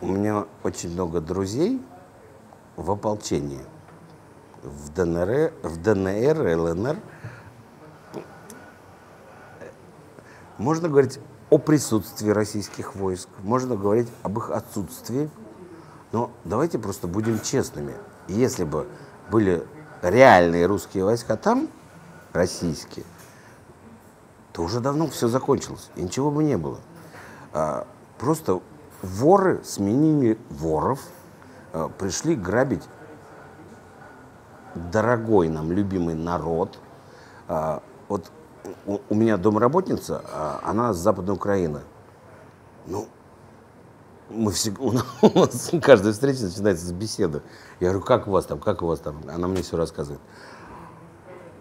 У меня очень много друзей в ополчении. В ДНР, в ДНР, ЛНР. Можно говорить о присутствии российских войск, можно говорить об их отсутствии. Но давайте просто будем честными. Если бы были реальные русские войска там, российские, то уже давно все закончилось, и ничего бы не было. А, просто воры сменили воров, а, пришли грабить дорогой нам, любимый народ. А, вот у, меня домработница, а, она с Западной Украины. Ну, мы все, у нас, каждая встреча начинается с беседы. Я говорю, как у вас там, как у вас там? Она мне все рассказывает.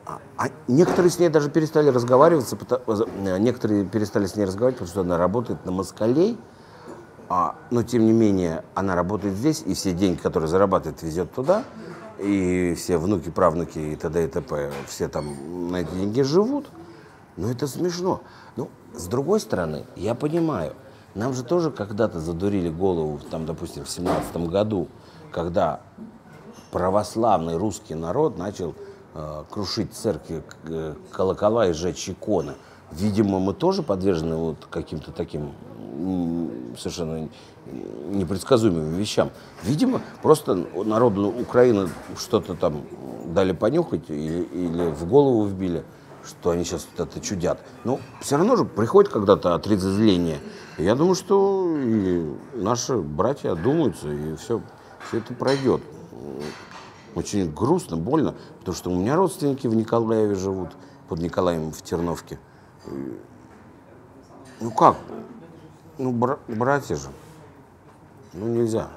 А, а некоторые с ней даже перестали разговаривать, э, некоторые перестали с ней разговаривать, потому что она работает на москалей, а, но тем не менее она работает здесь, и все деньги, которые зарабатывает, везет туда, и все внуки, правнуки и т.д. и т.п. все там на эти деньги живут. Но это смешно. Ну, с другой стороны, я понимаю, нам же тоже когда-то задурили голову, там, допустим, в семнадцатом году, когда православный русский народ начал э, крушить церкви, э, колокола и сжечь иконы. Видимо, мы тоже подвержены вот каким-то таким совершенно непредсказуемым вещам. Видимо, просто народу Украины что-то там дали понюхать или, или в голову вбили, что они сейчас вот это чудят. Но все равно же приходит когда-то отрезвление. Я думаю, что и наши братья думаются, и все, все это пройдет. Очень грустно, больно, потому что у меня родственники в Николаеве живут, под Николаем в Терновке. Ну как? Ну, бра- братья же. Ну, нельзя.